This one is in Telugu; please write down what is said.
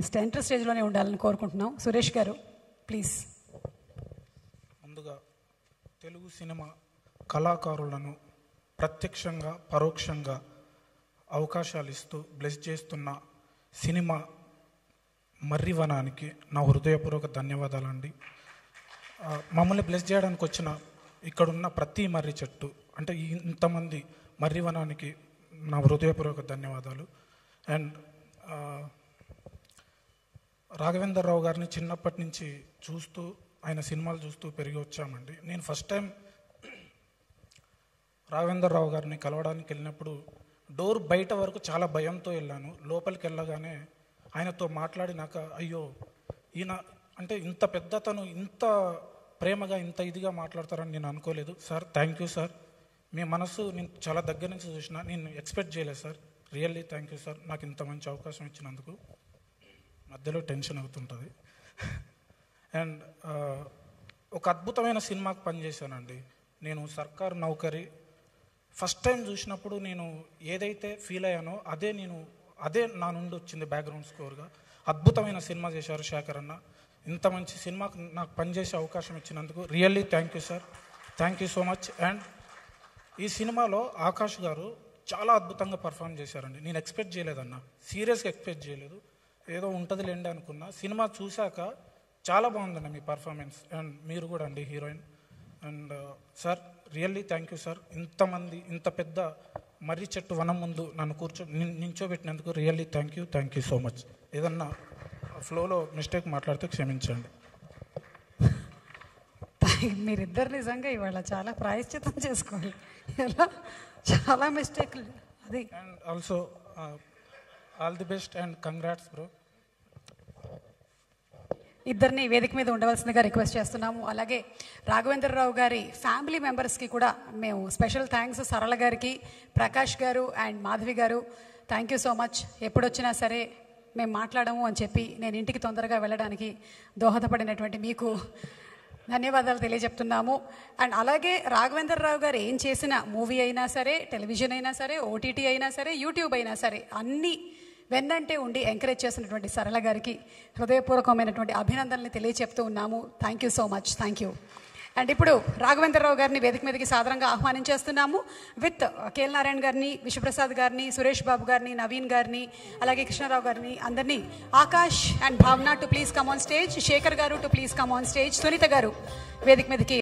సెంటర్ స్టేజ్లోనే ఉండాలని కోరుకుంటున్నాం. సురేష్ గారు ప్లీజ్. ముందుగా తెలుగు సినిమా కళాకారులను ప్రత్యక్షంగా పరోక్షంగా అవకాశాలు ఇస్తూ బ్లెస్ చేస్తున్న సినిమా మర్రివనానికి నా హృదయపూర్వక ధన్యవాదాలండి. మమ్మల్ని బ్లెస్ చేయడానికి వచ్చిన ఇక్కడున్న ప్రతి మర్రి చెట్టు అంటే ఇంతమంది మర్రివనానికి నా హృదయపూర్వక ధన్యవాదాలు. అండ్ రాఘవేందర్ రావు గారిని చిన్నప్పటి నుంచి చూస్తూ ఆయన సినిమాలు చూస్తూ పెరిగి వచ్చామండి. నేను ఫస్ట్ టైం రాఘవేందర్ రావు గారిని కలవడానికి వెళ్ళినప్పుడు డోర్ బయట వరకు చాలా భయంతో వెళ్ళాను. లోపలికి వెళ్ళగానే ఆయనతో మాట్లాడినాక అయ్యో ఈయన అంటే ఇంత పెద్ద తను ఇంత ప్రేమగా ఇంత ఇదిగా మాట్లాడతారని నేను అనుకోలేదు. Sir thank you sir. మీ మనసు నేను చాలా దగ్గర నుంచి చూసిన నేను ఎక్స్పెక్ట్ చేయలేదు sir. Really thank you sir. నాకు ఇంత మంచి అవకాశం ఇచ్చినందుకు. మధ్యలో టెన్షన్ అవుతుంటుంది. అండ్ ఒక అద్భుతమైన సినిమాకి పనిచేశానండి. నేను సర్కార్ నౌకరి ఫస్ట్ టైం చూసినప్పుడు నేను ఏదైతే ఫీల్ అయ్యానో అదే నేను అదే నా నుండి వచ్చింది బ్యాక్గ్రౌండ్ స్కోర్గా అద్భుతమైన సినిమా చేశారు శేఖర్ అన్న. ఇంత మంచి సినిమాకు నాకు పనిచేసే అవకాశం ఇచ్చినందుకు really thank you sir thank you so much and ఈ సినిమాలో ఆకాష్ గారు చాలా అద్భుతంగా పర్ఫామ్ చేశారండి. నేను ఎక్స్పెక్ట్ చేయలేదన్న సీరియస్గా ఎక్స్పెక్ట్ చేయలేదు. ఏదో ఉంటుంది లేండి అనుకున్నా. సినిమా చూశాక చాలా బాగుందండి మీ పర్ఫార్మెన్స్. అండ్ మీరు కూడా అండి heroine. And sir really thank you sir. ఇంతమంది ఇంత పెద్ద మర్రి చెట్టు వనం ముందు నన్ను కూర్చో నించోబెట్టినందుకు really thank you thank you so much. ఏదన్నా ఫ్లోలో మిస్టేక్ మాట్లాడితే క్షమించండి. మీరిద్దరు నిజంగా ఇవాళ చాలా ప్రాయశ్చితం చేసుకోవాలి. ఎలా? చాలా మిస్టేక్లు. అది and also all the best and congrats bro ఇద్దరిని వేదిక మీద ఉండవలసిందిగా రిక్వెస్ట్ చేస్తున్నాము. అలాగే రాఘవేంద్రరావు గారి ఫ్యామిలీ మెంబర్స్కి కూడా మేము స్పెషల్ థ్యాంక్స్ సరళ గారికి ప్రకాష్ గారు అండ్ మాధవి గారు. థ్యాంక్ యూ సో మచ్ ఎప్పుడొచ్చినా సరే మేము మాట్లాడము అని చెప్పి నేను ఇంటికి తొందరగా వెళ్ళడానికి దోహదపడినటువంటి మీకు ధన్యవాదాలు తెలియజెప్తున్నాము. అండ్ అలాగే రాఘవేంద్రరావు గారు ఏం చేసిన మూవీ అయినా సరే టెలివిజన్ అయినా సరే ఓటీటీ అయినా సరే యూట్యూబ్ అయినా సరే అన్ని వెన్నంటే ఉండి ఎంకరేజ్ చేసినటువంటి సరళ గారికి హృదయపూర్వకమైనటువంటి అభినందనలు తెలియచెప్తూ ఉన్నాము. Thank you so much. Thank you. And ఇప్పుడు రాఘవేంద్రరావు గారిని వేదిక మీదకి సాధారణంగా ఆహ్వానించేస్తున్నాము విత్ uh, కేఎల్ నారాయణ గారిని విశ్వప్రసాద్ గారిని సురేష్ బాబు గారిని నవీన్ గారిని అలాగే కృష్ణారావు గారిని అందరినీ Akash and Bhavana to please come on stage Shekhar garu to please come on stage Sunitha garu వేదిక మీదకి